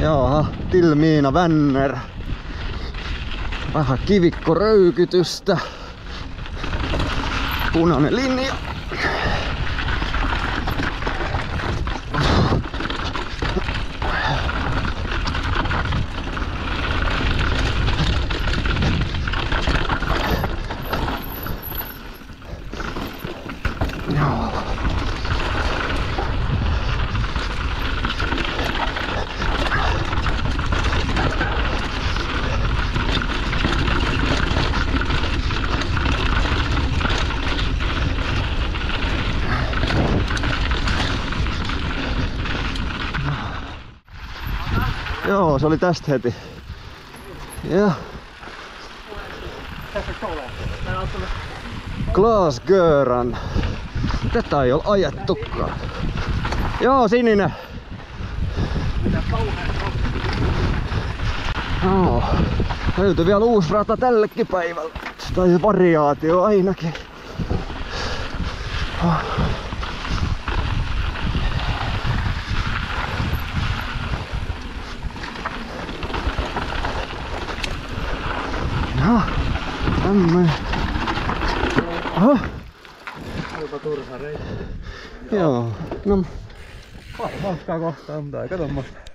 Jaha, Tilmiina Vänner. Vähän kivikkoröykytystä. Punainen linja. Joo. Joo, se oli tästä heti. Ja. Klaas Göran. Tätä ei ole ajettukaan. Joo, sininen. Joo. Löytyi vielä uusi rata tällekin päivälle. Tai variaatio ainakin. Joo. Tämmönen. Oho. Olipa turha reitti. Joo. No, Hauskaa kohtaa, mutta aika tommoista.